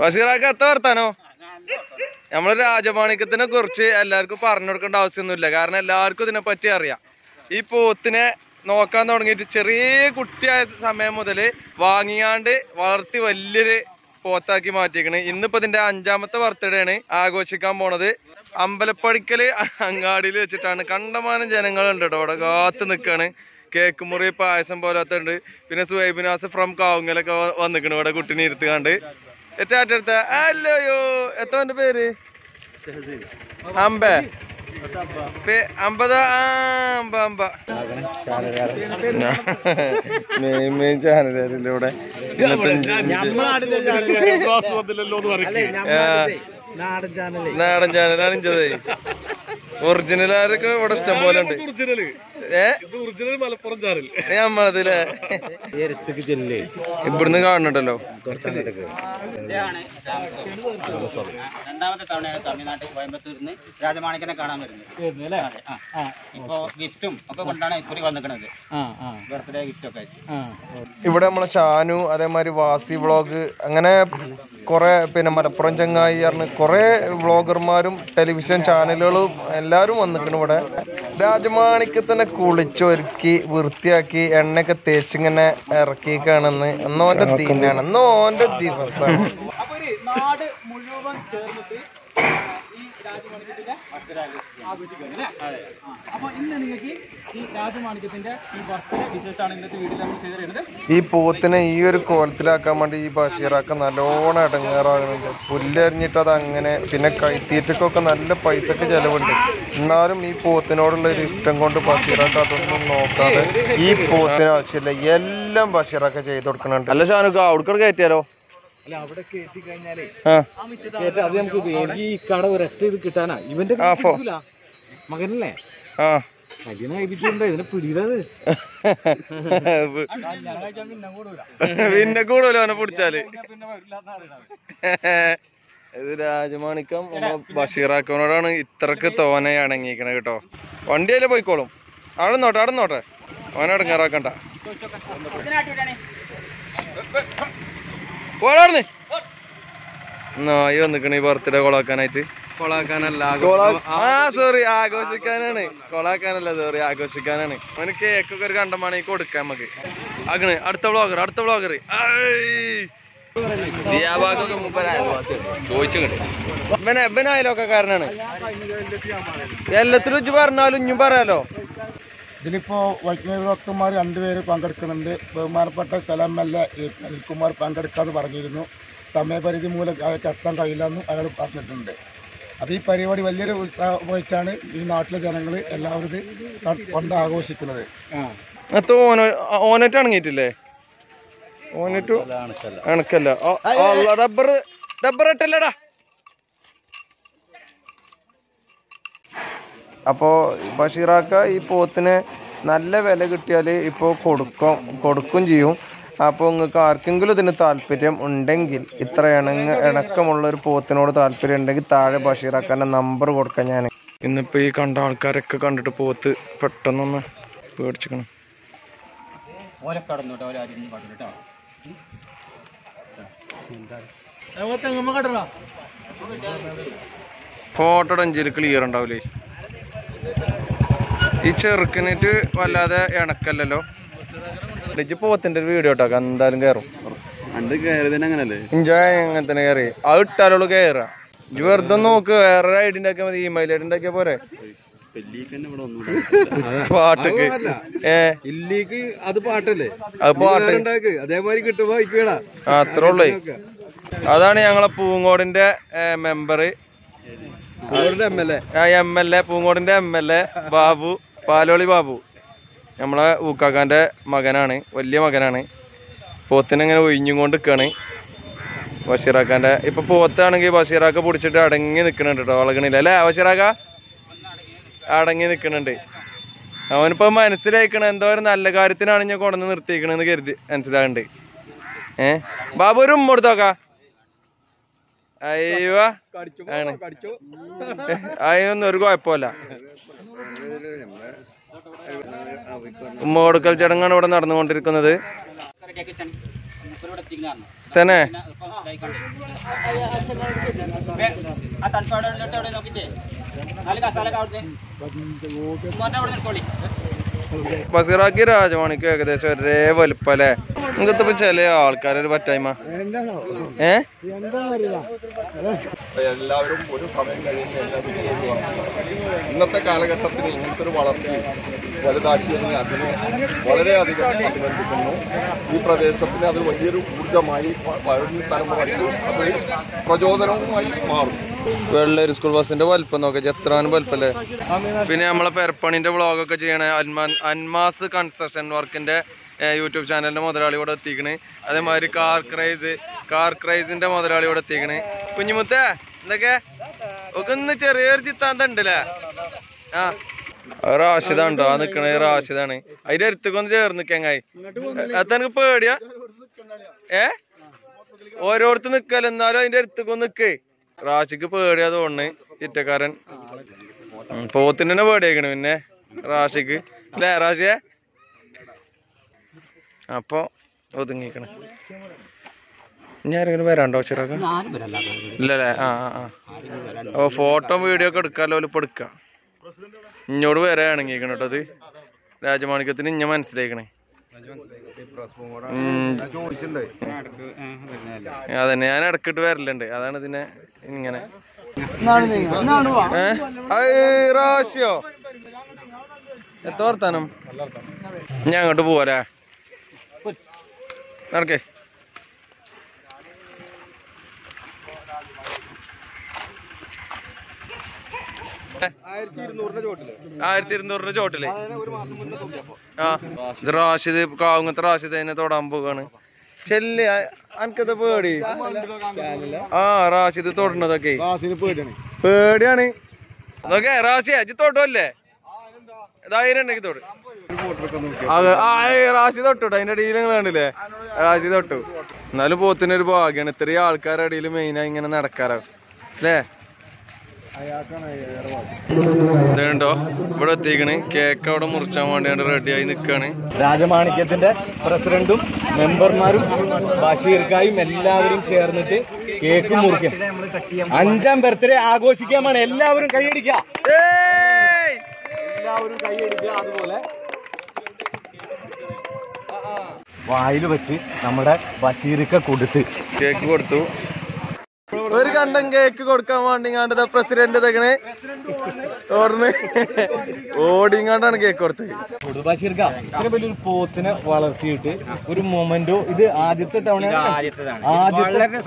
ബഷീറാക്ക എത്ര വർത്താനോ? നമ്മൾ രാജമാണിക്യത്തിനെ കുറിച്ച് എല്ലാവർക്കും പറഞ്ഞു കൊടുക്കേണ്ട ആവശ്യമൊന്നുമില്ല. കാരണം എല്ലാവർക്കും ഇതിനെ പറ്റി അറിയാം. ഈ പോത്തിനെ നോക്കാൻ തുടങ്ങിയിട്ട് ചെറിയ കുട്ടിയായ സമയം മുതൽ വാങ്ങിയാണ്ട് വളർത്തി വലിയൊരു പോത്താക്കി മാറ്റിയേക്കണ്. ഇന്നിപ്പോ ഇതിന്റെ അഞ്ചാമത്തെ ബർത്ത്ഡേ ആണ്. ആഘോഷിക്കാൻ പോണത് അമ്പലപ്പടിക്കൽ അങ്ങാടിയിൽ വെച്ചിട്ടാണ്. കണ്ടമാനം ജനങ്ങളുണ്ട് കേട്ടോ. അവിടെ കാത്തു നിൽക്കാണ് കേക്ക് മുറി പായസം പോലത്തെ ഉണ്ട് പിന്നെ സുഹൈബിനാസ് ഫ്രം കാവുങ്ങലൊക്കെ വന്നിക്കണ് ഇവിടെ കുട്ടീനെ ഇരുത്തുകാണ്ട് ഏറ്റവും അല്ലയോ എത്ര എന്റെ പേര്? അമ്പ. പേ- അമ്പത്? ആ അമ്പ അമ്പ. മെയിൻ മെയിൻ ചാനലുകാരിലൂടെ നാടൻ ചാനലാണ് ഇഞ്ചത്. ഒറിജിനൽ ആരൊക്കെ ഇവിടെ ഇഷ്ടം പോലെ ഉണ്ട്? ഏ? മലപ്പുറം ചാനൽ. നമ്മളതിലെ ഇവിടുന്ന് കാണണ്ടല്ലോ ഇതാണ് രണ്ടാമത്തെ തവണയാണ് തമിഴ്നാട്ടിൽ കോയമ്പത്തൂരിൽ നിന്ന് രാജമാണിക്കനെ കാണാൻ വരുന്നത്. ഇപ്പൊ ഗിഫ്റ്റും ഒക്കെ കൊണ്ടാണ് ഇക്കുറി വന്നിക്കണത്. ബർത്ത്ഡേ ഗിഫ്റ്റ് ഒക്കെ ഇവിടെ നമ്മളെ ഷാനു അതേമാതിരി വാസി വ്ളോഗ് അങ്ങനെ കുറെ പിന്നെ മലപ്പുറം ചങ്ങായി പറഞ്ഞ് കുറെ വ്ളോഗർമാരും ടെലിവിഷൻ ചാനലുകളും എല്ലാവരും വന്നിട്ടുണ്ട് ഇവിടെ. രാജമാണിക്കത്തിനെ കുളിച്ചൊരുക്കി വൃത്തിയാക്കി എണ്ണയൊക്കെ തേച്ചിങ്ങനെ ഇറക്കിക്കാണെന്ന് എന്നോന്റെ ദിനാണ്. എന്നോന്റെ ദിവസമാണ് നാട് മുഴുവൻ ചേർന്നിട്ട് ഈ രാജമാണിക്യത്തിന്റെ ആഘോഷിക്കുകയാണ് അല്ലേ? അപ്പോൾ ഇന്ന് നിങ്ങൾക്ക് ഈ രാജമാണിക്യത്തിന്റെ ഈ വിശേഷമാണ് ഇന്നത്തെ വീട്ടിൽ നമ്മൾ ഈ പോത്തിനെ ഈ ഒരു കോലത്തിലാക്കാൻ വേണ്ടി ഈ ബഷീറാക്ക നല്ലോണം ഇടങ്ങേറാകുന്നുണ്ട്. പുല്ലരിഞ്ഞിട്ട് അത് അങ്ങനെ പിന്നെ കൈത്തീറ്റക്കൊക്കെ നല്ല പൈസക്ക് ചെലവുണ്ട്. എന്നാലും ഈ പോത്തിനോടുള്ള ഒരു ഇഷ്ടം കൊണ്ട് ബഷീറാക്ക അതൊന്നും നോക്കാതെ ഈ പോത്തിന് ആവശ്യമില്ല. എല്ലാം ബഷീറാക്ക ചെയ്ത് കൊടുക്കണുണ്ട് അല്ല ഷാനുക്ക അവിടെ കയറ്റിയാലോ? അല്ല അവിടെ കേട്ടി കഴിഞ്ഞാലേ അത് നമുക്ക്. ഈ കട ഒരൊറ്റ ഇത് കിട്ടാനാ. ഇവന്റെ. മകനല്ലേ? ആ. പിന്നെ കൂടുതലും അവനെ പിടിച്ചാൽ. ഇത് രാജമാണിക്കം നമ്മളെ ബഷീറാക്കവനോടാണ് ഇത്രക്ക് തോനെ അടങ്ങിക്കണത് കേട്ടോ. വണ്ടി അതിലെ പോയിക്കോളും. അവിടെ നോട്ടെ അവിടെ നോട്ടെ അവനെ അടങ്ങാറാക്കണ്ട. പോടാർന്ന് നായി വന്നിക്കണ ഈ ബർത്ത്ഡേ കൊളാക്കാനായിട്ട് ആ സോറി ആഘോഷിക്കാനാണ്. കൊളാക്കാനല്ല. സോറി ആഘോഷിക്കാനാണ്. അവന് കേക്കൊക്കെ ഒരു കണ്ടമാണെങ്കിൽ കൊടുക്കാം നമുക്ക്. അങ്ങനെ അടുത്ത വ്ളോഗർ അടുത്ത വ്ളോഗർ ഇവനെ ഇവനെ അയലോക്കാരനാണ് എല്ലാത്തിലും ഇജ്ജ് പറഞ്ഞാലും ഇഞ്ഞും പറയാലോ? ഇതിലിപ്പോ വൈഷ്ണവ ഡോക്ടർമാർ രണ്ടുപേര് പങ്കെടുക്കുന്നുണ്ട്. ബഹുമാനപ്പെട്ട സ്ഥലം എൽ എ അനിൽകുമാർ പങ്കെടുക്കാന്ന് പറഞ്ഞിരുന്നു. സമയപരിധി മൂലം അയാൾക്ക് എത്താൻ കഴിയില്ലെന്നും അയാൾ പറഞ്ഞിട്ടുണ്ട്. അപ്പോൾ ഈ പരിപാടി വലിയൊരു ഉത്സാഹമായിട്ടാണ് ഈ നാട്ടിലെ ജനങ്ങൾ എല്ലാവരും ഇത് കൊണ്ട് ആഘോഷിക്കുന്നത്. അത് ഓന ഓനറ്റ് അണങ്ങിയിട്ടില്ലേ? ഓനറ്റു അണക്കല്ല. Rubber rubber ഇട്ടല്ലടാ. അപ്പോൾ ബഷീറാക്ക ഈ പോത്തിന് നല്ല വില കിട്ടിയാൽ ഇപ്പോൾ കൊടുക്കും കൊടുക്കും ചെയ്യും. അപ്പോൾ നിങ്ങൾക്ക് ആർക്കെങ്കിലും ഇതിന് താല്പര്യം ഉണ്ടെങ്കിൽ ഇത്ര ഇണങ്ങ ഇണക്കമുള്ള ഒരു പോത്തിനോട് താല്പര്യം ഉണ്ടെങ്കിൽ താഴെ ബഷീറാക്കാന്റെ നമ്പർ കൊടുക്കാം ഞാൻ. ഇന്നിപ്പോൾ ഈ കണ്ട ആൾക്കാരൊക്കെ കണ്ടിട്ട് പോത്ത് പെട്ടെന്നൊന്ന് പേടിച്ചിക്കണം ഫോട്ടോടെ കേട്ടോ. ഫോട്ടോ അഞ്ചിൽ ക്ലിയർ ഉണ്ടാവില്ലേ ഈ ചെറുക്കിനിട്ട് വല്ലാതെ ഇണക്കല്ലല്ലോ. ഇജ്ജ് പോത്തിന്റെ ഒരു വീഡിയോ ഇട്ടാക്ക. എന്തായാലും കയറും എൻജോയ് അങ്ങനെ തന്നെ കയറി അത് ഇട്ടാലുള്ളൂ കയറുക ഇജ്ജ് വെറുതെ നോക്ക്. വേറെ ഐഡി ഉണ്ടാക്കിയാൽ മതി. ഇമെയിൽ ഐഡി ഉണ്ടാക്കിയാ പോരെ. പാട്ടൊക്കെ. ഏ? ഇല്ലേക്ക് അത് പാട്ടല്ലേ? അത് പാട്ട്. അതേമാതിരി കിട്ടുമ്പോ ആ അത്രേ ഉള്ളേ. അതാണ് ഞങ്ങളെ പൂങ്കോടിന്റെ മെമ്പർ ആ M L A പൂങ്കോടിന്റെ M L A Babu. Paloli Babu. നമ്മളെ ഊക്കാക്കാന്റെ മകനാണ് വലിയ മകനാണ്. പോത്തിനെങ്ങനെ ഒഴിഞ്ഞും കൊണ്ട് നിൽക്കുകയാണ് ബഷീറാക്കാന്റെ ഇപ്പം പോത്താണെങ്കിൽ ബഷീറാക്ക പിടിച്ചിട്ട് അടങ്ങി നിൽക്കുന്നുണ്ട് കേട്ടോ വളകണില്ല അല്ലേ ബഷീറാക്ക? അടങ്ങി നിൽക്കുന്നുണ്ട് അവനിപ്പോൾ മനസ്സിലായിക്കണ എന്തോ ഒരു നല്ല കാര്യത്തിനാണ് ഞാൻ കൊണ്ടുവന്ന് നിർത്തിക്കണെന്ന് കരുതി മനസ്സിലാകുന്നുണ്ട് ഏ? ബാബു ഒരു ഉമ്മ കൊടുത്തോക്കാ അയ്യോ. ആണ്. അതിനൊന്നും ഒരു കുഴപ്പമില്ല. ഉമ്മ കൊടുക്കൽ ചടങ്ങാണ് ഇവിടെ നടന്നുകൊണ്ടിരിക്കുന്നത്. തന്നെ? നോക്കിട്ടേ നാല് കസാലൊക്കെ അവിടുത്തെ ബസീറാക്കി രാജമാണിക്ക് ഏകദേശം ഒരേ വലുപ്പല്ലേ ഇങ്ങനത്തെ ഇപ്പൊ ചില ആൾക്കാരൊരു പറ്റായ്മ? ഏ? എല്ലാവരും ഒരു സമയം വരണം. ഇന്നത്തെ കാലഘട്ടത്തിൽ ഇങ്ങനത്തെ ഒരു വളർച്ചയും വലുതാക്കിയതിന് അതിനെ വളരെയധികം അഭിനന്ദിക്കുന്നു. ഈ പ്രദേശത്തിന് അത് വലിയൊരു ഊർജമായി വരും തലമുറയ്ക്ക് അത് പ്രചോദനവുമായി മാറും വെള്ളേരി സ്കൂൾ ബസ്സിന്റെ വലിപ്പം നോക്കാം എത്രാനും വലിപ്പല്ലേ? പിന്നെ നമ്മളെ പെരപ്പണിന്റെ വ്ളോഗൊക്കെ ചെയ്യണ അൻമാൻ അൻമാസ് കൺസ്ട്രക്ഷൻ വർക്കിന്റെ യൂട്യൂബ് ചാനലിന്റെ മുതലാളി ഇവിടെ എത്തിക്കണ്. അതേമാതിരി കാർ ക്രൈസ് കാർ ക്രൈസിന്റെ മുതലാളി ഇവിടെ എത്തിക്കണ്. കുഞ്ഞുമുത്തേ എന്തൊക്കെ? ഒക്കെ ഇന്ന് ചെറിയൊരു ചിത്താന്തം ഉണ്ടല്ലേ ആ. റാഷിദ ഉണ്ടോ? ആ നിക്കണ റാഷിദാണ്. അതിന്റെ അടുത്തേക്കൊന്ന് ചേർന്ന് നിക്കങ്ങായി അതെനിക്ക് പേടിയാ? ഏ? ഓരോരുത്തർ നിക്കല്ലോ എന്നാലും അതിന്റെ അടുത്തേക്കൊന്ന് നിക്കേ. റാഷിക്ക് പേടിയാ തോന്നുന്നു ചിറ്റക്കാരൻ. പോത്തിന് തന്നെ പേടിയാക്കണ് പിന്നെ റാഷിക്ക്. അല്ലേ റാഷിയെ? അപ്പൊ ഒതുങ്ങിക്കണ്. ആരെങ്കിലും വരാണ്ടോ ചെറുക്ക ഇല്ലല്ലേ? ആ ആ ആ. ഓ ഫോട്ടോ വീഡിയോ ഒക്കെ എടുക്കാമല്ലോ ഇപ്പൊ എടുക്കാം. ഇഞ്ഞോട് വരെ ഇണങ്ങിക്കണ കേട്ടോ അത്. രാജമാണിക്യത്തിന് ഇഞ്ഞ മനസ്സിലാക്കണേ ഉം. അതന്നെ ഞാൻ ഇടക്കിട്ട് വരലുണ്ട്. അതാണ് ഇതിനെ ഇങ്ങനെ? എത്തോർത്താനും റാശിയോ എത്ര വർത്താനം? ഞാൻ അങ്ങോട്ട് പോവാലേ നടക്കേ. ആയിരത്തി ഇരുന്നൂറിന്റെ ചോട്ടിൽ. ആ. ഇത് റാഷിദ് കാവുങ്ങത്തെ റാഷിദ് അതിനെ തൊടാൻ പോവാണ്. ചെല്ലി അനക്കത്തെ പേടി? ആ റാഷിദ് തൊടണതൊക്കെ പേടിയാണ്. അതൊക്കെ റാഷിയ അജി തൊട്ടല്ലേ ധൈര്യം തൊട്ട് റാഷി തൊട്ടു അതിന്റെ ഇടയിൽ നിങ്ങൾ കണ്ടില്ലേ? റാഷി തൊട്ടു. എന്നാലും പോത്തിനൊരു ഭാഗ്യാണ്. ഇത്രയും ആൾക്കാരുടെ ഇടയിൽ മെയിനായി ഇങ്ങനെ നടക്കാറോ. അല്ലേ? ഇതുണ്ടോ ഇവിടെ എത്തിക്കണ് കേക്ക് അവിടെ മുറിച്ചാൻ വേണ്ടിയാണ് റെഡിയായി നിൽക്കുകയാണ് രാജമാണിക്യത്തിന്റെ പ്രസിഡന്റും മെമ്പർമാരും ബഷീർക്കായും എല്ലാവരും ചേർന്നിട്ട് കേക്ക് മുറിക്കും. അഞ്ചാം ബർത്ത്ഡേ ആഘോഷിക്കാമാണ്. എല്ലാവരും കൈയടിക്കുക! എല്ലാവരും കൈയടിക്കുക അതുപോലെ. വായിൽ വെച്ച് നമ്മുടെ ബഷീർക്ക കൊടുത്ത് കേക്ക് കൊടുത്തു. ഒരു കണ്ടം കേക്ക് കൊടുക്കാൻ വേണ്ടി കണ്ടത് പ്രസിഡന്റ് തകണേ ഓടുന്ന്. ഓടിങ്ങാണ്ടാണ് കേക്ക് കൊടുത്തത്. കൊടു ബഷീർക്ക ഇത്ര വലിയൊരു പോത്തിനെ വളർത്തിയിട്ട് ഒരു മൊമെന്റോ ഇത് ആദ്യത്തെ തവണ ആദ്യത്തെ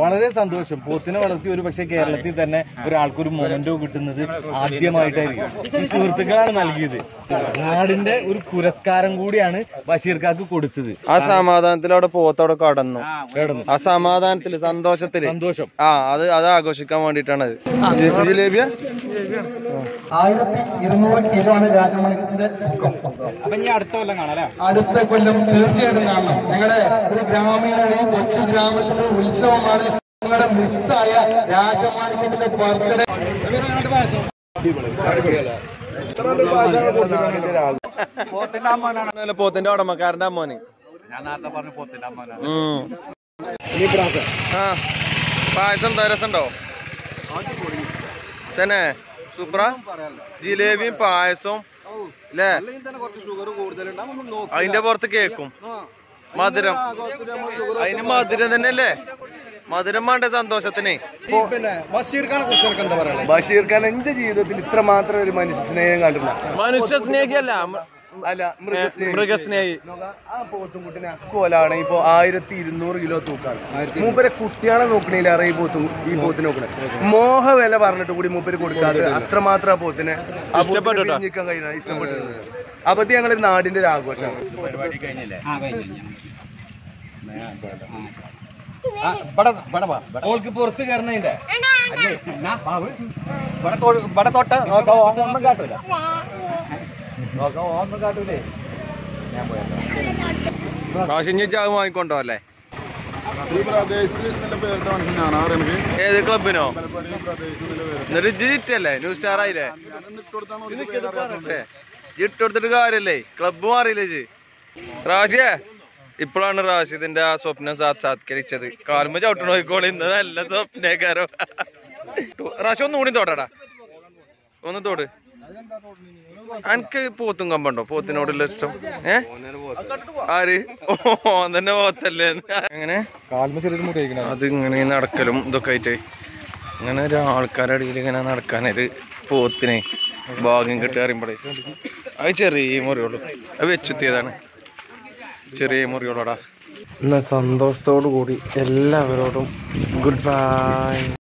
വളരെ സന്തോഷം പോത്തിനെ വളർത്തി ഒരു പക്ഷെ കേരളത്തിൽ തന്നെ ഒരാൾക്കൊരു മൊമെന്റോ കിട്ടുന്നത് ആദ്യമായിട്ടായിരിക്കും. ഈ സുഹൃത്തുക്കളാണ് നൽകിയത്. നാടിന്റെ ഒരു പുരസ്കാരം കൂടിയാണ് ബഷീർക്കാക്ക് കൊടുത്തത്. ആ സമാധാനത്തിൽ അവിടെ പോത്തവിടെ കടന്നു. കടന്നു. ആ സമാധാനത്തിൽ സന്തോഷത്തിൽ. സന്തോഷം. ആ അത് അത് ആഘോഷിക്കാൻ വേണ്ടിട്ടാണ് അത് ജിലേബിയ? ആയിരത്തി ഇരുന്നൂറ് കിലോ ആണ് രാജമണിക്കത്തിന്റെ തൂക്കം അപ്പൊ ഇനി അടുത്ത കൊല്ലം കാണാം അടുത്ത കൊല്ലം തീർച്ചയായിട്ടും കാണണം. ഞങ്ങളുടെ ഒരു ഗ്രാമീണ കൊച്ചു ഗ്രാമത്തിലെ ഉത്സവമാണ് ഞങ്ങളുടെ മുത്തായ രാജമാണിക്കത്തിന്റെ ബർത്ത്ഡേ. അല്ല, പോത്തിന്റെ ഉടമക്കാരന്റെ അമ്മോന്. അമ്മനാണ്. ആ. പായസം രസമുണ്ടോ തന്നെ സൂപ്പറ? ജിലേബിയും പായസവും അല്ലേ അതിന്റെ പുറത്ത് കേക്കും. മധുരം. അതിന് മധുരം തന്നെ അല്ലേ മധുരം വേണ്ട സന്തോഷത്തിന്? ബഷീർ ഖാൻ എന്റെ ജീവിതത്തിൽ ഇത്ര മാത്രം ഒരു മനുഷ്യ സ്നേഹം കണ്ടില്ല മനുഷ്യ സ്നേഹിയല്ല. അല്ല മൃഗസ്നേഹി. ആ പോത്തുംകുട്ടിനെ കോലാണ് ഇപ്പൊ ആയിരത്തി ഇരുന്നൂറ് കിലോ തൂക്കാണ്. മൂപ്പരെ കുട്ടികളെ നോക്കണില്ല അറേ ഈ പോത്തും ഈ പോത്തിനെ നോക്കണേ. മോഹ വില പറഞ്ഞിട്ട് കൂടി മൂപ്പര് കൊടുക്കാതെ അത്രമാത്രം ആ പോത്തിനെ ആ ഞങ്ങൾ ഇഷ്ടപ്പെട്ടു അപ്പൊ ഇത് ഞങ്ങളൊരു നാടിന്റെ ഒരു ആഘോഷമാണ്. ആ കഴിഞ്ഞു ഓൾക്ക് പുറത്ത് കയറണതിന്റെ. ഇവിടെ തോട്ടം ഒന്നും കാട്ടൂല? ഒന്നും കാട്ടൂലേ പ്രാവശ്യം ചാവ് വാങ്ങിക്കൊണ്ടോ അല്ലേ? ഈ ഇതിന്റെ മനുഷ്യനാണ് ഏത് ക്ലബിനോ എന്നിട്ട് ജിറ്റല്ലേ ന്യൂ സ്റ്റാർ ആയില്ലേ? ജിറ്റ് ഇട്ട് കൊടുത്തിട്ട് കാര്യല്ലേ? ക്ലബ് മാറിയില്ലേ ജി റാഷിയെ ഇപ്പോഴാണ് റാഷിദിന്റെ ആ സ്വപ്നം സാക്ഷാത്കരിച്ചത് കാലുമ്പോ ചവിട്ടണ നോക്കിക്കോളി ഇന്ന് നല്ല സ്വപ്നക്കാരോ. റാഷി ഒന്ന് കൂടി തോടടാ. ഒന്ന് തോട്. എനിക്ക് പോത്തും കമ്പുണ്ടോ? പോത്തിനോടുള്ള ഇഷ്ടം. ഏ? ആര്? ഓ തന്നെ പോത്തല്ലേ. അങ്ങനെ അത് ഇങ്ങനെ നടക്കലും ഇതൊക്കെ ആയിട്ട്. ഇങ്ങനെ ഒരു ആൾക്കാരുടെ ഇടയിൽ ഇങ്ങനെ നടക്കാനൊരു പോത്തിനെ ഭാഗ്യം കിട്ടി അറിയുമ്പോഴേ അത് ചെറിയ മുറിയുള്ളൂ. അത് വെച്ചെത്തിയതാണ്. ചെറിയ മുറിയുള്ളടാ. ഇന്ന് സന്തോഷത്തോടു കൂടി എല്ലാവരോടും ഗുഡ് ബൈ